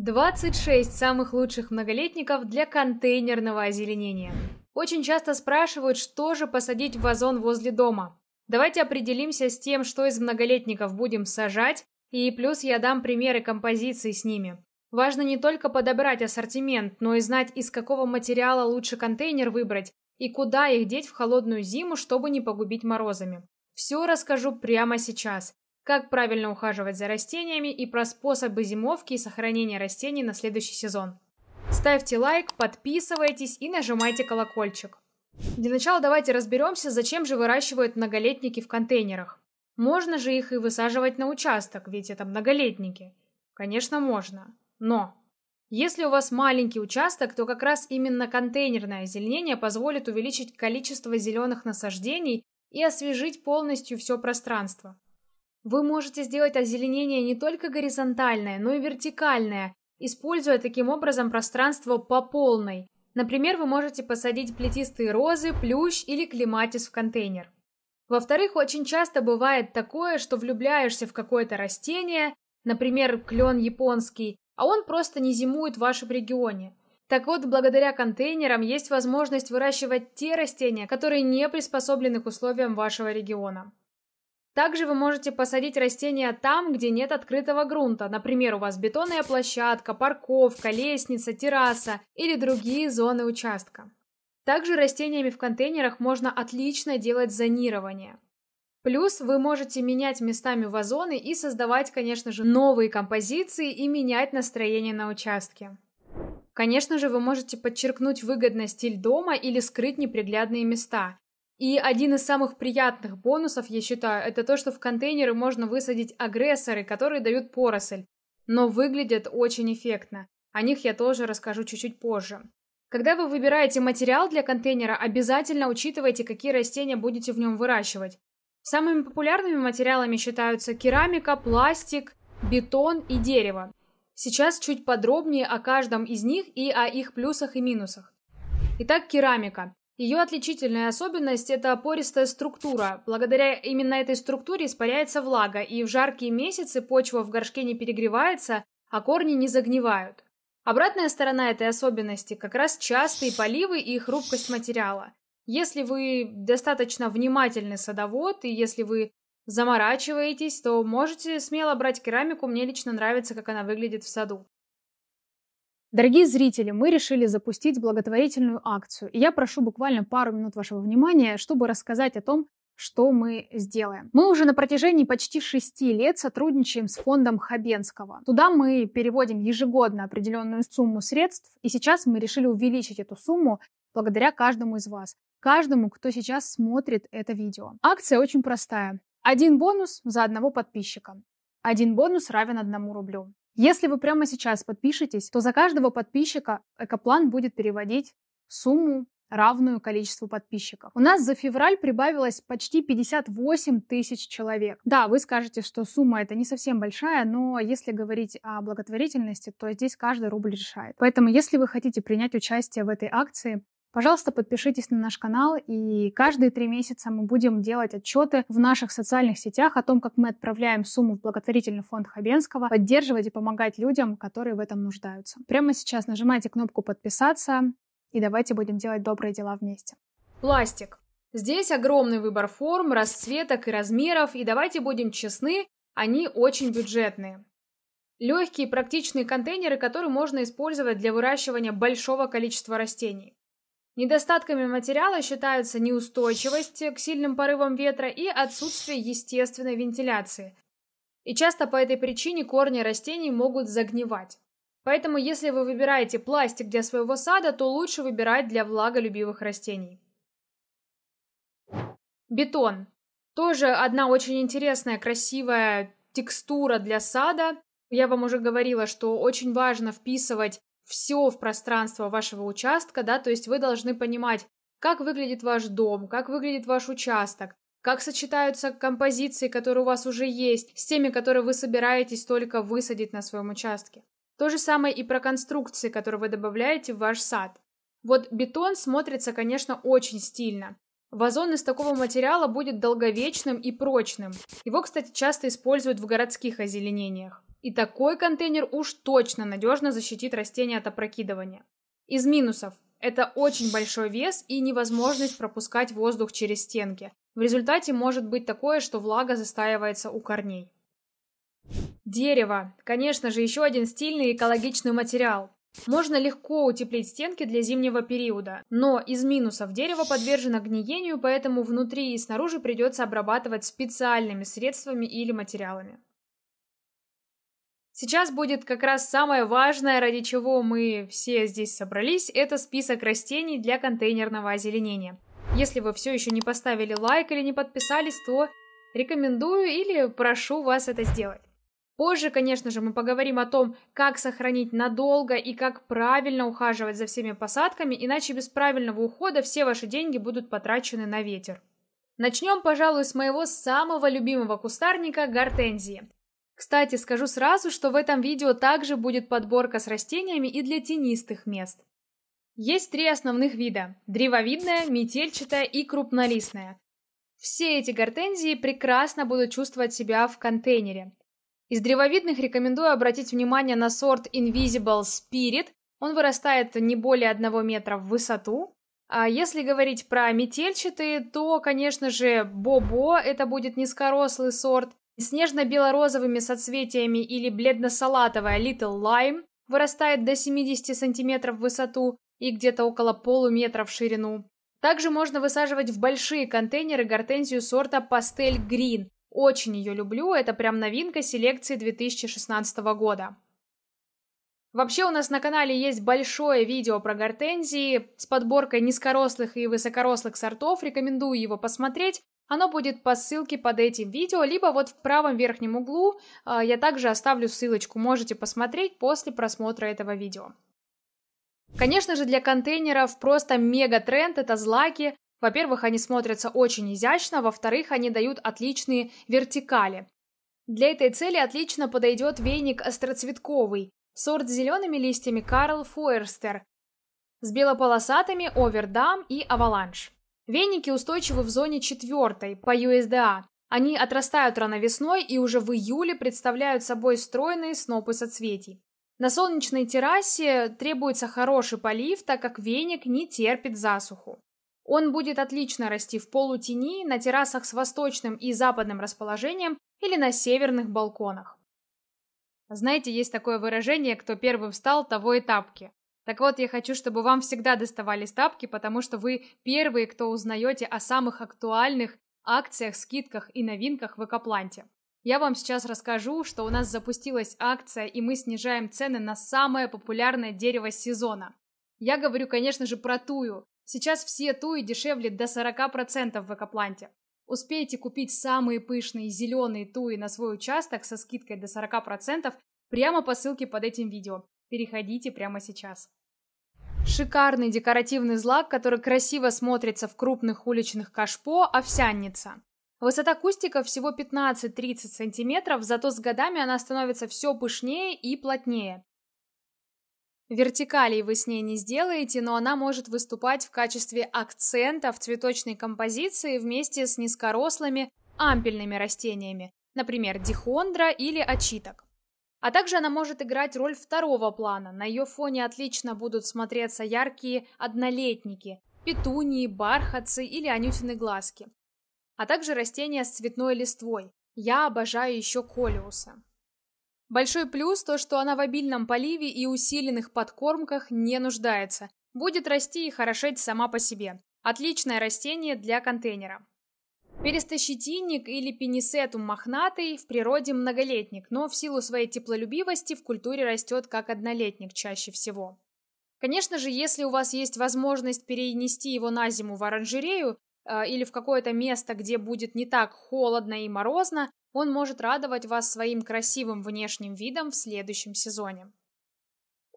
26 самых лучших многолетников для контейнерного озеленения. Очень часто спрашивают, что же посадить в вазон возле дома. Давайте определимся с тем, что из многолетников будем сажать, и плюс я дам примеры композиций с ними. Важно не только подобрать ассортимент, но и знать, из какого материала лучше контейнер выбрать и куда их деть в холодную зиму, чтобы не погубить морозами. Все расскажу прямо сейчас как правильно ухаживать за растениями и про способы зимовки и сохранения растений на следующий сезон. Ставьте лайк, подписывайтесь и нажимайте колокольчик. Для начала давайте разберемся, зачем же выращивают многолетники в контейнерах. Можно же их и высаживать на участок, ведь это многолетники. Конечно, можно. Но если у вас маленький участок, то как раз именно контейнерное озеленение позволит увеличить количество зеленых насаждений и освежить полностью все пространство. Вы можете сделать озеленение не только горизонтальное, но и вертикальное, используя таким образом пространство по полной. Например, вы можете посадить плетистые розы, плющ или клематис в контейнер. Во-вторых, очень часто бывает такое, что влюбляешься в какое-то растение, например, клен японский, а он просто не зимует в вашем регионе. Так вот, благодаря контейнерам есть возможность выращивать те растения, которые не приспособлены к условиям вашего региона. Также вы можете посадить растения там, где нет открытого грунта. Например, у вас бетонная площадка, парковка, лестница, терраса или другие зоны участка. Также растениями в контейнерах можно отлично делать зонирование. Плюс вы можете менять местами вазоны и создавать, конечно же, новые композиции и менять настроение на участке. Конечно же, вы можете подчеркнуть выгодный стиль дома или скрыть неприглядные места. И один из самых приятных бонусов, я считаю, это то, что в контейнеры можно высадить агрессоры, которые дают поросль, но выглядят очень эффектно. О них я тоже расскажу чуть-чуть позже. Когда вы выбираете материал для контейнера, обязательно учитывайте, какие растения будете в нем выращивать. Самыми популярными материалами считаются керамика, пластик, бетон и дерево. Сейчас чуть подробнее о каждом из них и о их плюсах и минусах. Итак, керамика. Ее отличительная особенность – это пористая структура. Благодаря именно этой структуре испаряется влага, и в жаркие месяцы почва в горшке не перегревается, а корни не загнивают. Обратная сторона этой особенности – как раз частые поливы и хрупкость материала. Если вы достаточно внимательный садовод, и если вы заморачиваетесь, то можете смело брать керамику, мне лично нравится, как она выглядит в саду. Дорогие зрители, мы решили запустить благотворительную акцию. И я прошу буквально пару минут вашего внимания, чтобы рассказать о том, что мы сделаем. Мы уже на протяжении почти шести лет сотрудничаем с фондом Хабенского. Туда мы переводим ежегодно определенную сумму средств, и сейчас мы решили увеличить эту сумму благодаря каждому из вас, каждому, кто сейчас смотрит это видео. Акция очень простая. Один бонус за одного подписчика. Один бонус равен одному рублю. Если вы прямо сейчас подпишетесь, то за каждого подписчика Экоплан будет переводить сумму равную количеству подписчиков. У нас за февраль прибавилось почти 58 тысяч человек. Да, вы скажете, что сумма это не совсем большая, но если говорить о благотворительности, то здесь каждый рубль решает. Поэтому, если вы хотите принять участие в этой акции, Пожалуйста, подпишитесь на наш канал, и каждые три месяца мы будем делать отчеты в наших социальных сетях о том, как мы отправляем сумму в благотворительный фонд Хабенского, поддерживать и помогать людям, которые в этом нуждаются. Прямо сейчас нажимайте кнопку «Подписаться», и давайте будем делать добрые дела вместе. Пластик. Здесь огромный выбор форм, расцветок и размеров, и давайте будем честны, они очень бюджетные. Легкие практичные контейнеры, которые можно использовать для выращивания большого количества растений. Недостатками материала считаются неустойчивость к сильным порывам ветра и отсутствие естественной вентиляции. И часто по этой причине корни растений могут загнивать. Поэтому если вы выбираете пластик для своего сада, то лучше выбирать для влаголюбивых растений. Бетон. Тоже одна очень интересная, красивая текстура для сада. Я вам уже говорила, что очень важно вписывать все в пространство вашего участка, да, то есть вы должны понимать, как выглядит ваш дом, как выглядит ваш участок, как сочетаются композиции, которые у вас уже есть, с теми, которые вы собираетесь только высадить на своем участке. То же самое и про конструкции, которые вы добавляете в ваш сад. Вот бетон смотрится, конечно, очень стильно. Вазон из такого материала будет долговечным и прочным. Его, кстати, часто используют в городских озеленениях. И такой контейнер уж точно надежно защитит растения от опрокидывания. Из минусов – это очень большой вес и невозможность пропускать воздух через стенки. В результате может быть такое, что влага застаивается у корней. Дерево. Конечно же, еще один стильный экологичный материал. Можно легко утеплить стенки для зимнего периода, но из минусов дерево подвержено гниению, поэтому внутри и снаружи придется обрабатывать специальными средствами или материалами. Сейчас будет как раз самое важное, ради чего мы все здесь собрались, это список растений для контейнерного озеленения. Если вы все еще не поставили лайк или не подписались, то рекомендую или прошу вас это сделать. Позже, конечно же, мы поговорим о том, как сохранить надолго и как правильно ухаживать за всеми посадками, иначе без правильного ухода все ваши деньги будут потрачены на ветер. Начнем, пожалуй, с моего самого любимого кустарника – гортензии. Кстати, скажу сразу, что в этом видео также будет подборка с растениями и для тенистых мест. Есть три основных вида – древовидная, метельчатая и крупнолистная. Все эти гортензии прекрасно будут чувствовать себя в контейнере. Из древовидных рекомендую обратить внимание на сорт Invisible Spirit. Он вырастает не более 1 метра в высоту. А если говорить про метельчатые, то, конечно же, Бобо – это будет низкорослый сорт, с нежно-бело-розовыми соцветиями или бледно-салатовая Little Lime вырастает до 70 см в высоту и где-то около полуметра в ширину. Также можно высаживать в большие контейнеры гортензию сорта Pastel Green. Очень ее люблю, это прям новинка селекции 2016 года. Вообще у нас на канале есть большое видео про гортензии с подборкой низкорослых и высокорослых сортов, рекомендую его посмотреть. Оно будет по ссылке под этим видео, либо вот в правом верхнем углу э, я также оставлю ссылочку, можете посмотреть после просмотра этого видео. Конечно же, для контейнеров просто мега тренд это злаки. Во-первых, они смотрятся очень изящно, во-вторых, они дают отличные вертикали. Для этой цели отлично подойдет веник остроцветковый, сорт с зелеными листьями Карл Фуэрстер, с белополосатыми Овердам и Аваланж. Веники устойчивы в зоне четвертой по USDA. Они отрастают рано весной и уже в июле представляют собой стройные снопы соцветий. На солнечной террасе требуется хороший полив, так как веник не терпит засуху. Он будет отлично расти в полутени на террасах с восточным и западным расположением или на северных балконах. Знаете, есть такое выражение «кто первым встал, того и тапки». Так вот, я хочу, чтобы вам всегда доставались тапки, потому что вы первые, кто узнаете о самых актуальных акциях, скидках и новинках в Экопланте. Я вам сейчас расскажу, что у нас запустилась акция, и мы снижаем цены на самое популярное дерево сезона. Я говорю, конечно же, про тую. Сейчас все туи дешевле до 40% в Экопланте. Успейте купить самые пышные зеленые туи на свой участок со скидкой до 40% прямо по ссылке под этим видео. Переходите прямо сейчас. Шикарный декоративный злак, который красиво смотрится в крупных уличных кашпо, овсянница. Высота кустика всего 15-30 сантиметров, зато с годами она становится все пышнее и плотнее. Вертикалей вы с ней не сделаете, но она может выступать в качестве акцента в цветочной композиции вместе с низкорослыми ампельными растениями, например, дихондра или очиток. А также она может играть роль второго плана. На ее фоне отлично будут смотреться яркие однолетники, петунии, бархатцы или анютины глазки. А также растения с цветной листвой. Я обожаю еще колиуса. Большой плюс то, что она в обильном поливе и усиленных подкормках не нуждается. Будет расти и хорошеть сама по себе. Отличное растение для контейнера. Перистощетинник или пенисетум мохнатый в природе многолетник, но в силу своей теплолюбивости в культуре растет как однолетник чаще всего. Конечно же, если у вас есть возможность перенести его на зиму в оранжерею э, или в какое-то место, где будет не так холодно и морозно, он может радовать вас своим красивым внешним видом в следующем сезоне.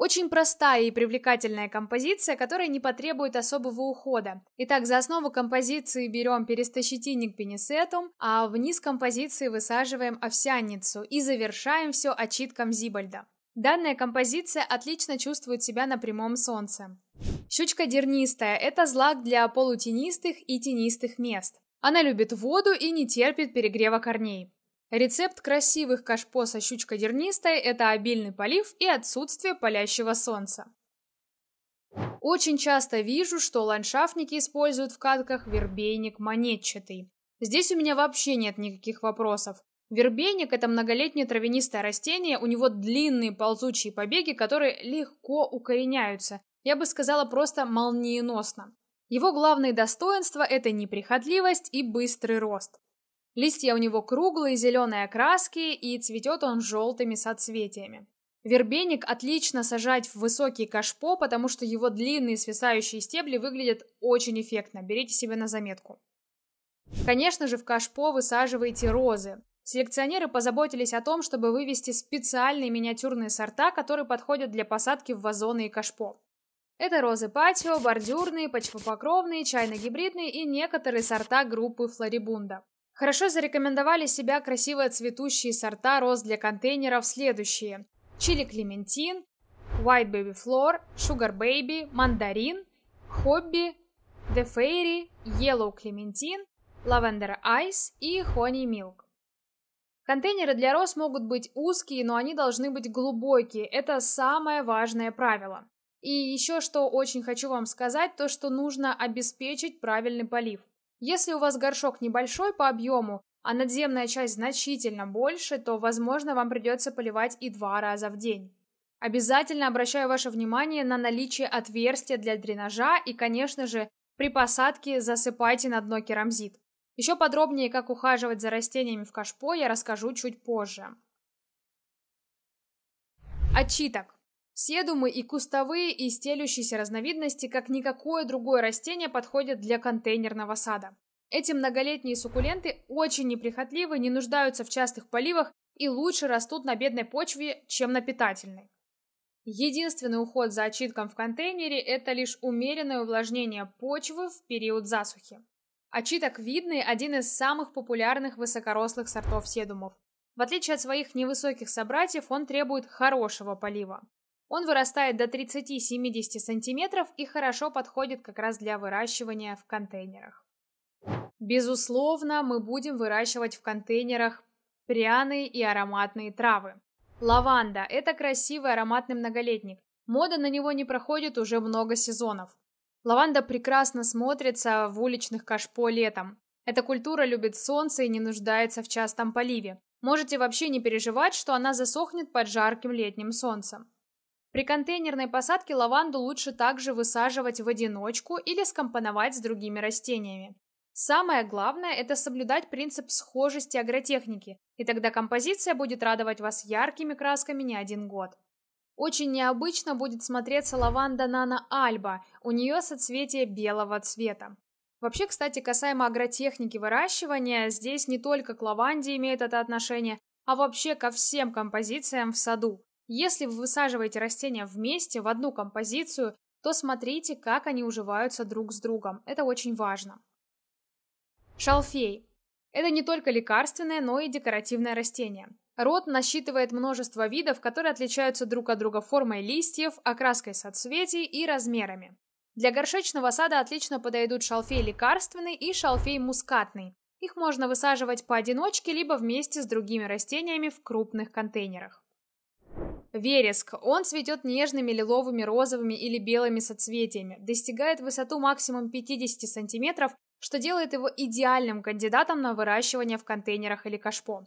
Очень простая и привлекательная композиция, которая не потребует особого ухода. Итак, за основу композиции берем перистощетинник пенисетум, а вниз композиции высаживаем овсянницу и завершаем все очитком зибальда. Данная композиция отлично чувствует себя на прямом солнце. Щучка дернистая – это злак для полутенистых и тенистых мест. Она любит воду и не терпит перегрева корней. Рецепт красивых кашпо со щучкой дернистой – это обильный полив и отсутствие палящего солнца. Очень часто вижу, что ландшафтники используют в катках вербейник монетчатый. Здесь у меня вообще нет никаких вопросов. Вербейник – это многолетнее травянистое растение, у него длинные ползучие побеги, которые легко укореняются. Я бы сказала просто молниеносно. Его главные достоинства – это неприхотливость и быстрый рост. Листья у него круглые, зеленой окраски, и цветет он желтыми соцветиями. Вербеник отлично сажать в высокий кашпо, потому что его длинные свисающие стебли выглядят очень эффектно. Берите себе на заметку. Конечно же, в кашпо высаживайте розы. Селекционеры позаботились о том, чтобы вывести специальные миниатюрные сорта, которые подходят для посадки в вазоны и кашпо. Это розы патио, бордюрные, почвопокровные, чайно-гибридные и некоторые сорта группы флорибунда. Хорошо зарекомендовали себя красиво цветущие сорта роз для контейнеров следующие. Чили Клементин, White Baby Floor, Sugar Baby, Мандарин, Хобби, The Fairy, Yellow Clementine, Lavender Ice и Honey Milk. Контейнеры для роз могут быть узкие, но они должны быть глубокие. Это самое важное правило. И еще что очень хочу вам сказать, то что нужно обеспечить правильный полив. Если у вас горшок небольшой по объему, а надземная часть значительно больше, то, возможно, вам придется поливать и два раза в день. Обязательно обращаю ваше внимание на наличие отверстия для дренажа и, конечно же, при посадке засыпайте на дно керамзит. Еще подробнее, как ухаживать за растениями в кашпо, я расскажу чуть позже. Отчиток. Седумы и кустовые и стелющиеся разновидности, как никакое другое растение, подходят для контейнерного сада. Эти многолетние суккуленты очень неприхотливы, не нуждаются в частых поливах и лучше растут на бедной почве, чем на питательной. Единственный уход за очитком в контейнере – это лишь умеренное увлажнение почвы в период засухи. Очиток видный – один из самых популярных высокорослых сортов седумов. В отличие от своих невысоких собратьев, он требует хорошего полива. Он вырастает до 30-70 см и хорошо подходит как раз для выращивания в контейнерах. Безусловно, мы будем выращивать в контейнерах пряные и ароматные травы. Лаванда – это красивый ароматный многолетник. Мода на него не проходит уже много сезонов. Лаванда прекрасно смотрится в уличных кашпо летом. Эта культура любит солнце и не нуждается в частом поливе. Можете вообще не переживать, что она засохнет под жарким летним солнцем. При контейнерной посадке лаванду лучше также высаживать в одиночку или скомпоновать с другими растениями. Самое главное – это соблюдать принцип схожести агротехники, и тогда композиция будет радовать вас яркими красками не один год. Очень необычно будет смотреться лаванда Нана Альба, у нее соцветие белого цвета. Вообще, кстати, касаемо агротехники выращивания, здесь не только к лаванде имеет это отношение, а вообще ко всем композициям в саду. Если вы высаживаете растения вместе в одну композицию, то смотрите, как они уживаются друг с другом. Это очень важно. Шалфей. Это не только лекарственное, но и декоративное растение. Род насчитывает множество видов, которые отличаются друг от друга формой листьев, окраской соцветий и размерами. Для горшечного сада отлично подойдут шалфей лекарственный и шалфей мускатный. Их можно высаживать поодиночке, либо вместе с другими растениями в крупных контейнерах. Вереск. Он цветет нежными лиловыми, розовыми или белыми соцветиями, достигает высоту максимум 50 см, что делает его идеальным кандидатом на выращивание в контейнерах или кашпо.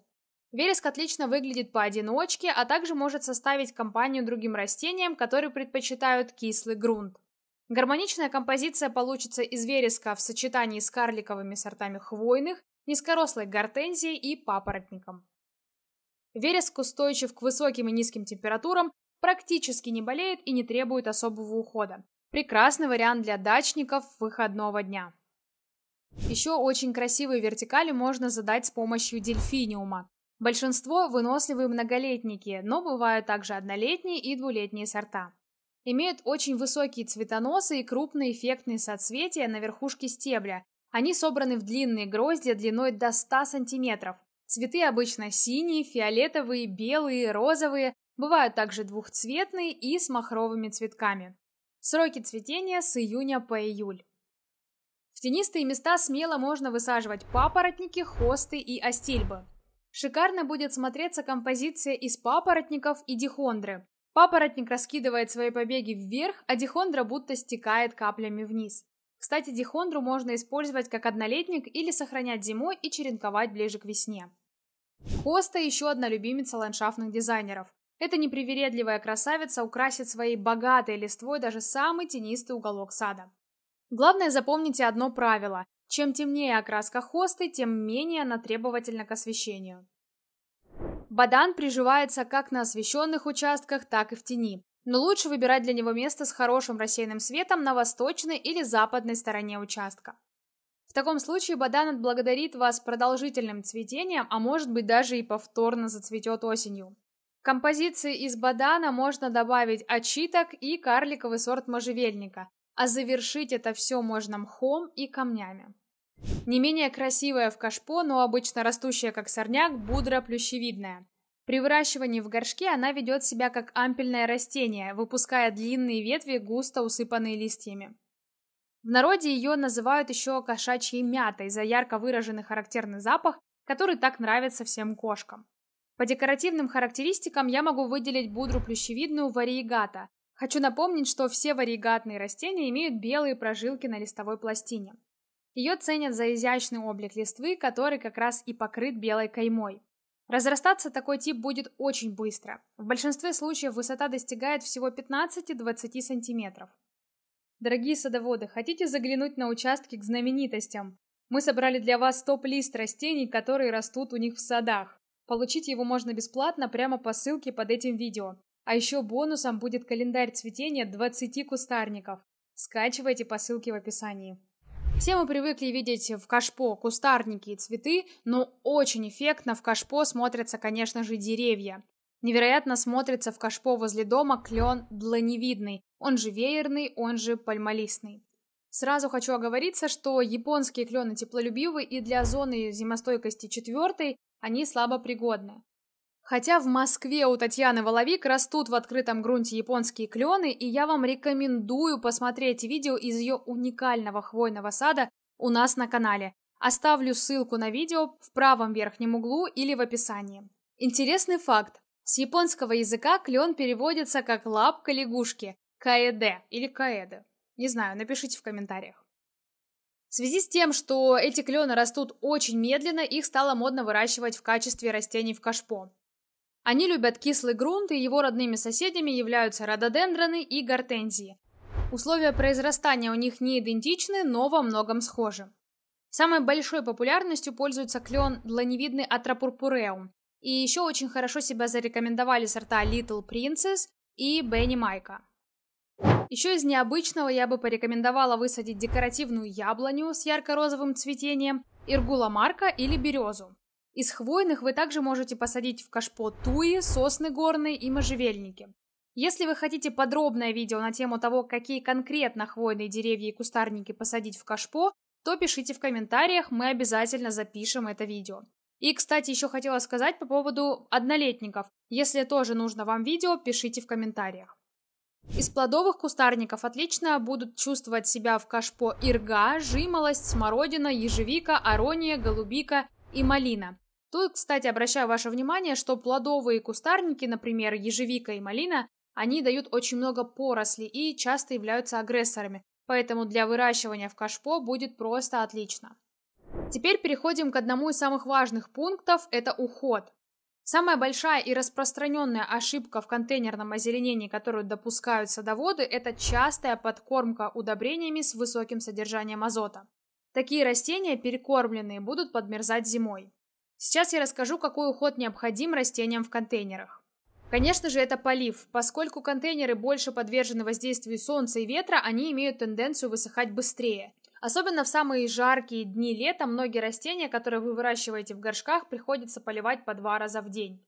Вереск отлично выглядит поодиночке, а также может составить компанию другим растениям, которые предпочитают кислый грунт. Гармоничная композиция получится из вереска в сочетании с карликовыми сортами хвойных, низкорослой гортензией и папоротником. Вереск устойчив к высоким и низким температурам, практически не болеет и не требует особого ухода. Прекрасный вариант для дачников выходного дня. Еще очень красивые вертикали можно задать с помощью дельфиниума. Большинство выносливые многолетники, но бывают также однолетние и двулетние сорта. Имеют очень высокие цветоносы и крупные эффектные соцветия на верхушке стебля. Они собраны в длинные гроздья длиной до 100 сантиметров. Цветы обычно синие, фиолетовые, белые, розовые, бывают также двухцветные и с махровыми цветками. Сроки цветения с июня по июль. В тенистые места смело можно высаживать папоротники, хосты и астильбы. Шикарно будет смотреться композиция из папоротников и дихондры. Папоротник раскидывает свои побеги вверх, а дихондра будто стекает каплями вниз. Кстати, дихондру можно использовать как однолетник или сохранять зимой и черенковать ближе к весне. Хоста еще одна любимица ландшафтных дизайнеров. Эта непривередливая красавица украсит своей богатой листвой даже самый тенистый уголок сада. Главное запомните одно правило. Чем темнее окраска хосты, тем менее она требовательна к освещению. Бадан приживается как на освещенных участках, так и в тени. Но лучше выбирать для него место с хорошим рассеянным светом на восточной или западной стороне участка. В таком случае бадан отблагодарит вас продолжительным цветением, а может быть даже и повторно зацветет осенью. Композиции из бадана можно добавить очиток и карликовый сорт можжевельника, а завершить это все можно мхом и камнями. Не менее красивая в кашпо, но обычно растущая как сорняк, будра плющевидная. При выращивании в горшке она ведет себя как ампельное растение, выпуская длинные ветви, густо усыпанные листьями. В народе ее называют еще кошачьей мятой за ярко выраженный характерный запах, который так нравится всем кошкам. По декоративным характеристикам я могу выделить будру плющевидную вариегата. Хочу напомнить, что все вариегатные растения имеют белые прожилки на листовой пластине. Ее ценят за изящный облик листвы, который как раз и покрыт белой каймой. Разрастаться такой тип будет очень быстро. В большинстве случаев высота достигает всего 15-20 сантиметров. Дорогие садоводы, хотите заглянуть на участки к знаменитостям? Мы собрали для вас топ-лист растений, которые растут у них в садах. Получить его можно бесплатно прямо по ссылке под этим видео. А еще бонусом будет календарь цветения 20 кустарников. Скачивайте по ссылке в описании. Все мы привыкли видеть в кашпо кустарники и цветы, но очень эффектно в кашпо смотрятся, конечно же, деревья. Невероятно смотрится в кашпо возле дома клен дланевидный, он же веерный, он же пальмолистный. Сразу хочу оговориться, что японские клены теплолюбивы и для зоны зимостойкости четвертой они слабо пригодны. Хотя в Москве у Татьяны Воловик растут в открытом грунте японские клены, и я вам рекомендую посмотреть видео из ее уникального хвойного сада у нас на канале. Оставлю ссылку на видео в правом верхнем углу или в описании. Интересный факт. С японского языка клен переводится как лапка лягушки, каэде или каэде. Не знаю, напишите в комментариях. В связи с тем, что эти клены растут очень медленно, их стало модно выращивать в качестве растений в кашпо. Они любят кислый грунт, и его родными соседями являются рододендроны и гортензии. Условия произрастания у них не идентичны, но во многом схожи. Самой большой популярностью пользуется клен дланевидный Атрапурпуреум. И еще очень хорошо себя зарекомендовали сорта Little Princess и Бенни Майка. Еще из необычного я бы порекомендовала высадить декоративную яблоню с ярко-розовым цветением, иргула марка или березу. Из хвойных вы также можете посадить в кашпо туи, сосны горные и можжевельники. Если вы хотите подробное видео на тему того, какие конкретно хвойные деревья и кустарники посадить в кашпо, то пишите в комментариях, мы обязательно запишем это видео. И, кстати, еще хотела сказать по поводу однолетников. Если тоже нужно вам видео, пишите в комментариях. Из плодовых кустарников отлично будут чувствовать себя в кашпо ирга, жимолость, смородина, ежевика, арония, голубика и малина. Тут, кстати, обращаю ваше внимание, что плодовые кустарники, например, ежевика и малина, они дают очень много поросли и часто являются агрессорами, поэтому для выращивания в кашпо будет просто отлично. Теперь переходим к одному из самых важных пунктов – это уход. Самая большая и распространенная ошибка в контейнерном озеленении, которую допускают садоводы, это частая подкормка удобрениями с высоким содержанием азота. Такие растения, перекормленные, будут подмерзать зимой. Сейчас я расскажу, какой уход необходим растениям в контейнерах. Конечно же, это полив. Поскольку контейнеры больше подвержены воздействию солнца и ветра, они имеют тенденцию высыхать быстрее. Особенно в самые жаркие дни лета многие растения, которые вы выращиваете в горшках, приходится поливать по два раза в день.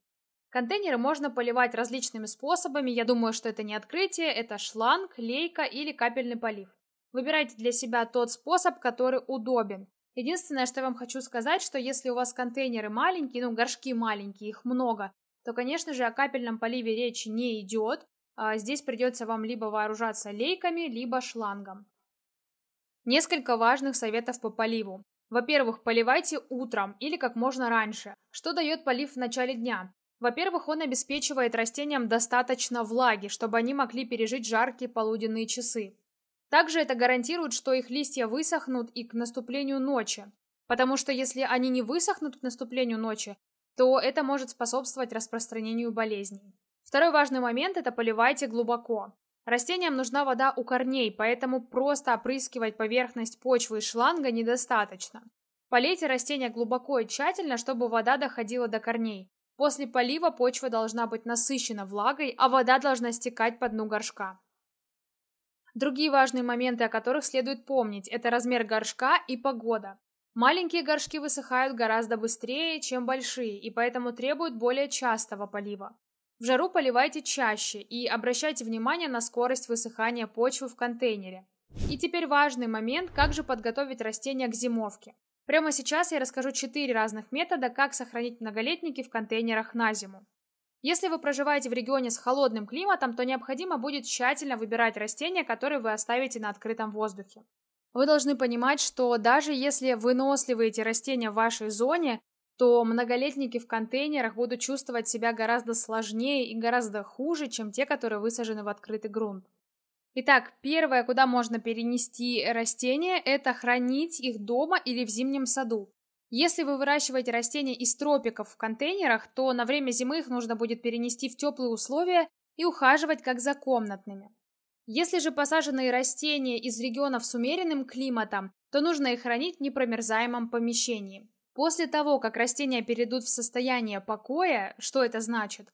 Контейнеры можно поливать различными способами, я думаю, что это не открытие, это шланг, лейка или капельный полив. Выбирайте для себя тот способ, который удобен. Единственное, что я вам хочу сказать, что если у вас контейнеры маленькие, ну, горшки маленькие, их много, то, конечно же, о капельном поливе речи не идет. А здесь придется вам либо вооружаться лейками, либо шлангом. Несколько важных советов по поливу. Во-первых, поливайте утром или как можно раньше. Что дает полив в начале дня? Во-первых, он обеспечивает растениям достаточно влаги, чтобы они могли пережить жаркие полуденные часы. Также это гарантирует, что их листья высохнут и к наступлению ночи, потому что если они не высохнут к наступлению ночи, то это может способствовать распространению болезней. Второй важный момент – это поливайте глубоко. Растениям нужна вода у корней, поэтому просто опрыскивать поверхность почвы из шланга недостаточно. Полейте растения глубоко и тщательно, чтобы вода доходила до корней. После полива почва должна быть насыщена влагой, а вода должна стекать по дну горшка. Другие важные моменты, о которых следует помнить, это размер горшка и погода. Маленькие горшки высыхают гораздо быстрее, чем большие, и поэтому требуют более частого полива. В жару поливайте чаще и обращайте внимание на скорость высыхания почвы в контейнере. И теперь важный момент, как же подготовить растения к зимовке. Прямо сейчас я расскажу 4 разных метода, как сохранить многолетники в контейнерах на зиму. Если вы проживаете в регионе с холодным климатом, то необходимо будет тщательно выбирать растения, которые вы оставите на открытом воздухе. Вы должны понимать, что даже если выносливые эти растения в вашей зоне, то многолетники в контейнерах будут чувствовать себя гораздо сложнее и гораздо хуже, чем те, которые высажены в открытый грунт. Итак, первое, куда можно перенести растения, это хранить их дома или в зимнем саду. Если вы выращиваете растения из тропиков в контейнерах, то на время зимы их нужно будет перенести в теплые условия и ухаживать как за комнатными. Если же посаженные растения из регионов с умеренным климатом, то нужно их хранить в непромерзаемом помещении. После того, как растения перейдут в состояние покоя, что это значит?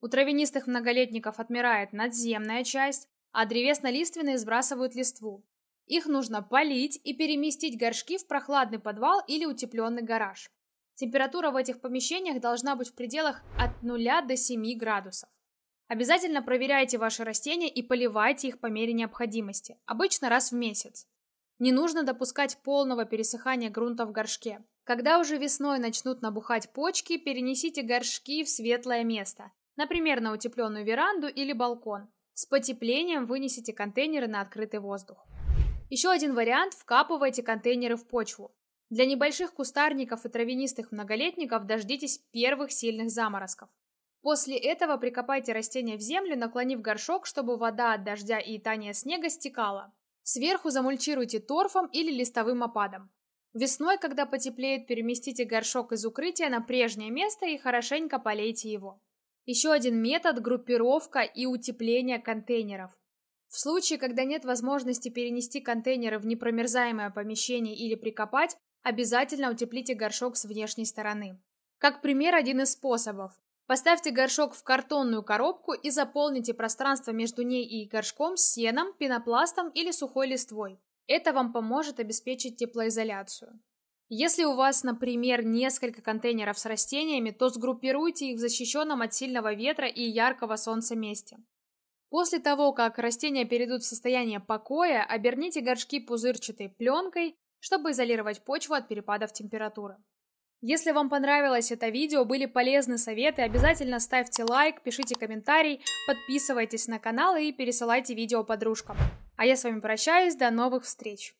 У травянистых многолетников отмирает надземная часть, а древесно-лиственные сбрасывают листву. Их нужно полить и переместить горшки в прохладный подвал или утепленный гараж. Температура в этих помещениях должна быть в пределах от 0 до 7 градусов. Обязательно проверяйте ваши растения и поливайте их по мере необходимости, обычно раз в месяц. Не нужно допускать полного пересыхания грунта в горшке. Когда уже весной начнут набухать почки, перенесите горшки в светлое место, например, на утепленную веранду или балкон. С потеплением вынесите контейнеры на открытый воздух. Еще один вариант – вкапывайте контейнеры в почву. Для небольших кустарников и травянистых многолетников дождитесь первых сильных заморозков. После этого прикопайте растения в землю, наклонив горшок, чтобы вода от дождя и тания снега стекала. Сверху замульчируйте торфом или листовым опадом. Весной, когда потеплеет, переместите горшок из укрытия на прежнее место и хорошенько полейте его. Еще один метод – группировка и утепление контейнеров. В случае, когда нет возможности перенести контейнеры в непромерзаемое помещение или прикопать, обязательно утеплите горшок с внешней стороны. Как пример, один из способов. Поставьте горшок в картонную коробку и заполните пространство между ней и горшком сеном, пенопластом или сухой листвой. Это вам поможет обеспечить теплоизоляцию. Если у вас, например, несколько контейнеров с растениями, то сгруппируйте их в защищенном от сильного ветра и яркого солнца месте. После того, как растения перейдут в состояние покоя, оберните горшки пузырчатой пленкой, чтобы изолировать почву от перепадов температуры. Если вам понравилось это видео, были полезны советы, обязательно ставьте лайк, пишите комментарий, подписывайтесь на канал и пересылайте видео подружкам. А я с вами прощаюсь, до новых встреч!